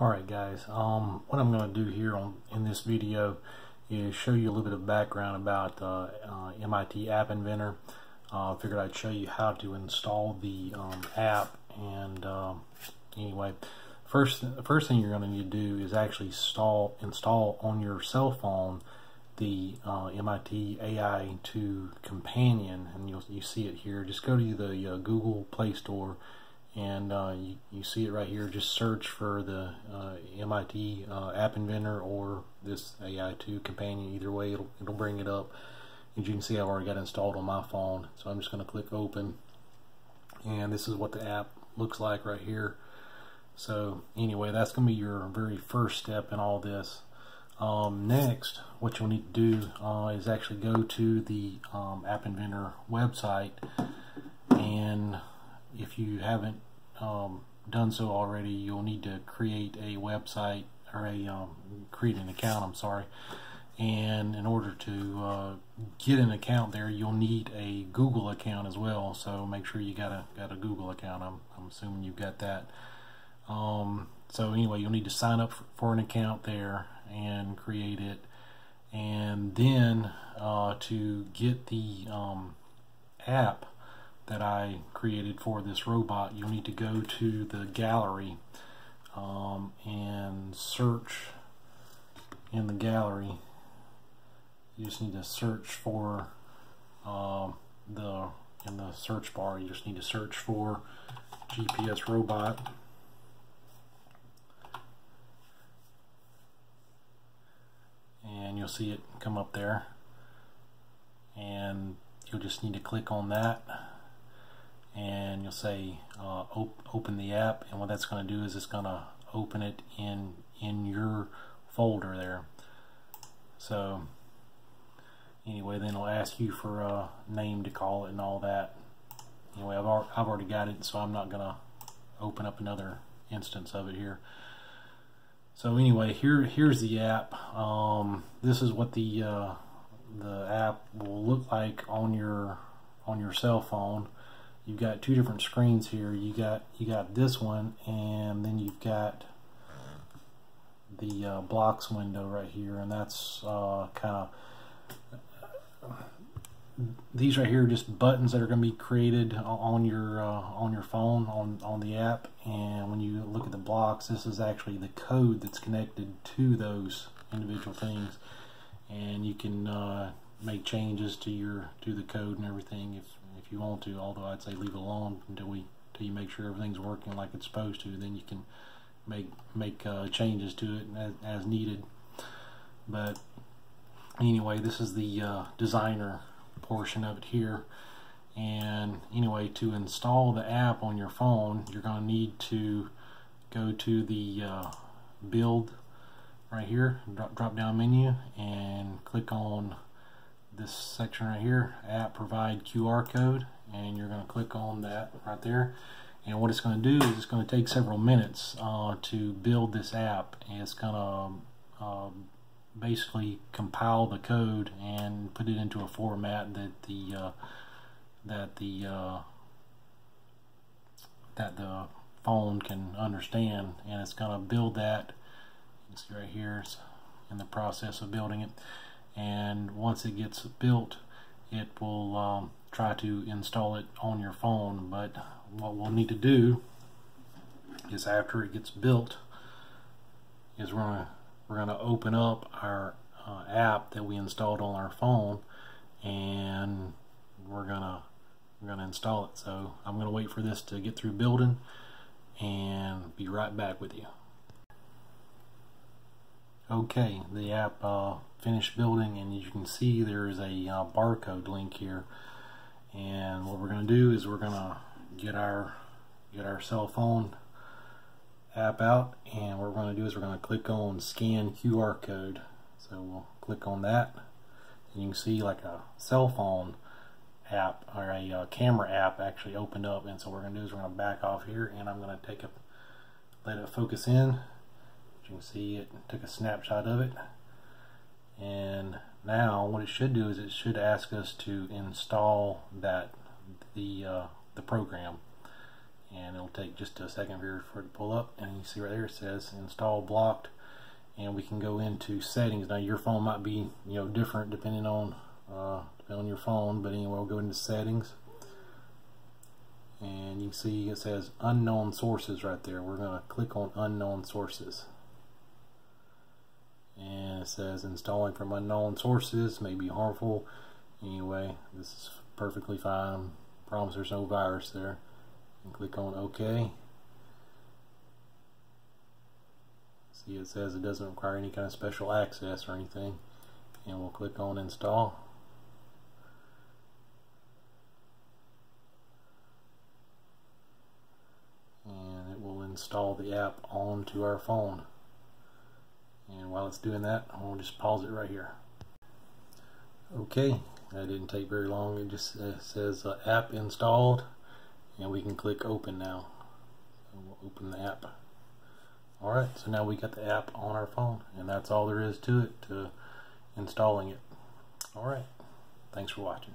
Alright guys, um, what I'm going to do here on in this video is show you a little bit of background about uh, uh, MIT App Inventor. Uh, I figured I'd show you how to install the um, app and um, anyway, first first thing you're going to need to do is actually install, install on your cell phone the uh, MIT AI2 companion and you'll you see it here. Just go to the uh, Google Play Store and uh, you, you, see it right here. Just search for the uh, MIT uh, App Inventor or this AI2 companion. Either way it'll, it'll bring it up. As you can see I've already got installed on my phone. So I'm just going to click open. And this is what the app looks like right here. So anyway that's going to be your very first step in all this. Um, next what you'll need to do uh, is actually go to the um, App Inventor website and if you haven't um, done so already, you'll need to create a website or a um, create an account. I'm sorry. And in order to uh, get an account there, you'll need a Google account as well. So make sure you got a got a Google account. I'm I'm assuming you've got that. Um, so anyway, you'll need to sign up for an account there and create it, and then uh, to get the um, app that I created for this robot, you'll need to go to the gallery um, and search in the gallery. You just need to search for um, the in the search bar. You just need to search for GPS robot. And you'll see it come up there. And you'll just need to click on that you'll say uh, op open the app and what that's going to do is it's going to open it in in your folder there. So anyway then it'll ask you for a name to call it and all that. Anyway I've, al I've already got it so I'm not gonna open up another instance of it here. So anyway here here's the app. Um, this is what the uh, the app will look like on your on your cell phone you've got two different screens here. You got you got this one, and then you've got the uh, blocks window right here, and that's uh, kind of these right here are just buttons that are going to be created on your uh, on your phone on on the app. And when you look at the blocks, this is actually the code that's connected to those individual things, and you can uh, make changes to your to the code and everything if you want to. Although I'd say leave it alone until we until you make sure everything's working like it's supposed to. Then you can make make uh, changes to it as, as, needed. But anyway, this is the uh, designer portion of it here. And anyway, to install the app on your phone, you're going to need to go to the uh, build right here, drop, drop down menu, and click on this section right here, app provide QR code, and you're going to click on that right there. And what it's going to do is it's going to take several minutes uh, to build this app. And it's going to um, basically compile the code and put it into a format that the uh, that the uh, that the phone can understand, and it's going to build that. You can see right here, it's in the process of building it and once it gets built it will um, try to install it on your phone. But what we'll need to do is after it gets built is we're gonna we're gonna open up our uh, app that we installed on our phone and we're gonna we're gonna install it. So I'm gonna wait for this to get through building and be right back with you. Okay the app uh, finished building and you can see there is a uh, barcode link here. And what we're going to do is we're going to get our get our cell phone app out and what we're going to do is we're going to click on scan QR code. So we'll click on that and you can see like a cell phone app or a uh, camera app actually opened up. And so what we're going to do is we're going to back off here and I'm going to take a let it focus in. You can see it took a snapshot of it now what it should do is it should ask us to install that the uh, the program. And it'll take just a second here for it to pull up. And you see right there it says install blocked. And we can go into settings. Now your phone might be you know different depending on uh, depending on your phone. But anyway we'll go into settings. And you can see it says unknown sources right there. We're going to click on unknown sources says installing from unknown sources may be harmful. Anyway this is perfectly fine. Promise there's no virus there. And click on OK. See it says it doesn't require any kind of special access or anything. And we'll click on install. And it will install the app onto our phone while it's doing that I'll just pause it right here. Okay that didn't take very long. It just says uh, app installed and we can click open now. We'll open the app. Alright so now we got the app on our phone and that's all there is to it to installing it. Alright thanks for watching